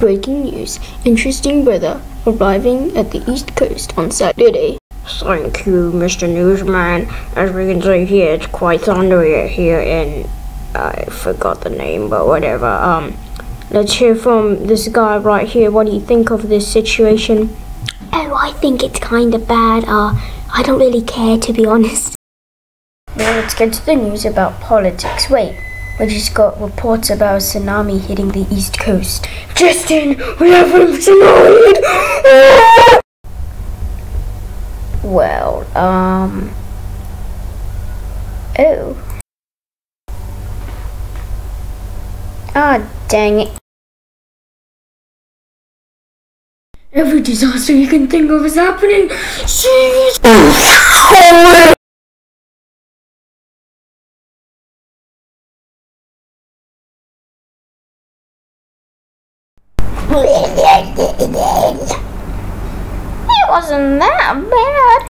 Breaking news. Interesting weather arriving at the east coast on Saturday. Thank you, Mr. Newsman. As we can see here, it's quite thundery here in I forgot the name, but whatever. Um, let's hear from this guy right here. What do you think of this situation? Oh, I think it's kind of bad. Uh, I don't really care to be honest. Now let's get to the news about politics. Wait, we just got reports about a tsunami hitting the east coast. Justin, we have a tsunami! Well, um. Oh. Ah, dang it. Every disaster you can think of is happening. Jeez. It wasn't that bad.